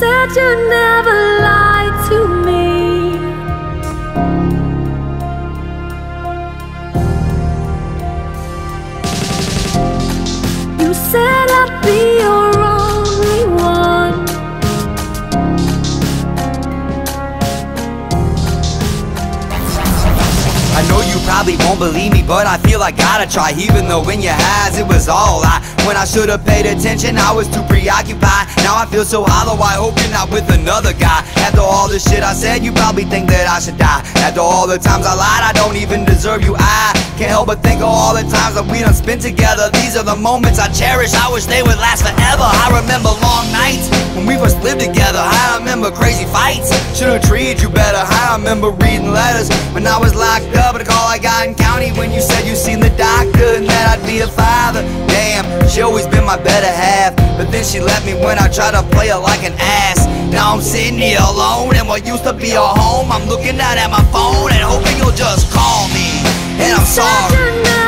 said you never you probably won't believe me, but I feel I gotta try. Even though in your eyes it was all I. When I should've paid attention, I was too preoccupied. Now I feel so hollow, I hope you're not with another guy. After all the shit I said, you probably think that I should die. After all the times I lied, I don't even deserve you. I can't help but think of all the times that we done spent together. These are the moments I cherish, I wish they would last forever. I remember long nights when we first lived together. I remember crazy fights, should've treated you better. I remember reading letters when I was locked up. But call I got in county when you said you seen the doctor and that I'd be a father. Damn, she always been my better half. But then she left me when I tried to play her like an ass. Now I'm sitting here alone in what used to be a home. I'm looking out at my phone and hoping you'll just call me. And I'm sorry.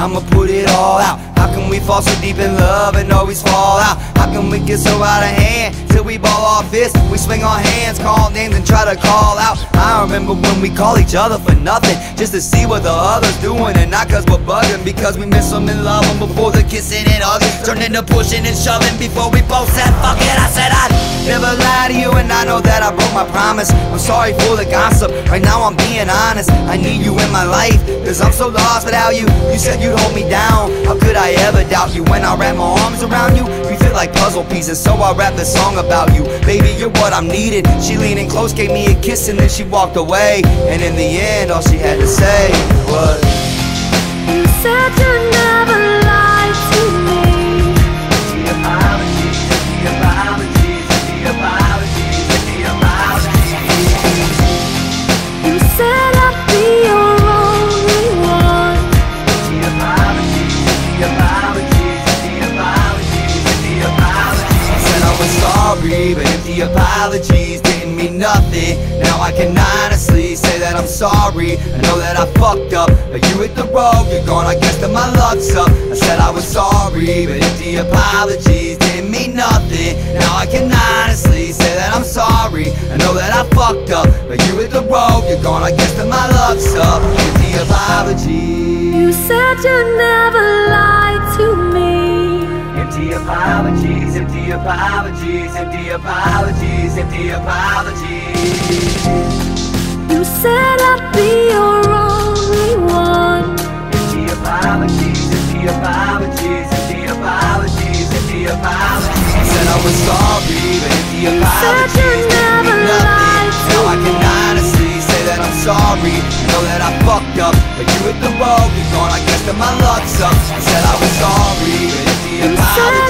I'ma put it all out. How can we fall so deep in love and always fall out? How can we get so out of hand till we ball off fists? We swing our hands, call names, and try to call out. I remember when we call each other for nothing, just to see what the other's doing, and not cause we're bugging, because we miss them and love them before the kissing and hugging turned into pushing and shoving. Before we both said fuck it, I said I'd never lie to you, and I know that I broke my promise. I'm sorry for the gossip. Right now I'm being honest. I need you in my life, cause I'm so lost without you. You said you'd hold me down. How could I ever doubt you? When I wrap my arms around you, we fit like puzzle pieces. So I rap this song about you. Baby, you're what I'm needing. She leaning close, gave me a kiss, and then she walked away. And in the end, all she had to say was. You said you apologies didn't mean nothing. Now I can honestly say that I'm sorry. I know that I fucked up, but you hit the road, you're gone. I guess that my luck's up. I said I was sorry, but empty apologies didn't mean nothing. Now I can honestly say that I'm sorry. I know that I fucked up, but you hit the road, you're gone. I guess that my luck's up. Empty apologies. You said you never lied to me. Empty apologies, empty apologies, empty apologies, empty apologies. You said I'd be your only one. Empty apologies, empty apologies, empty apologies, empty apologies. I said I was sorry, but empty said apologies you didn't never lied to Now I can honestly say that I'm sorry. Know that I fucked up, but you hit the road, you're gone. I guess that my luck's up. I said I Stop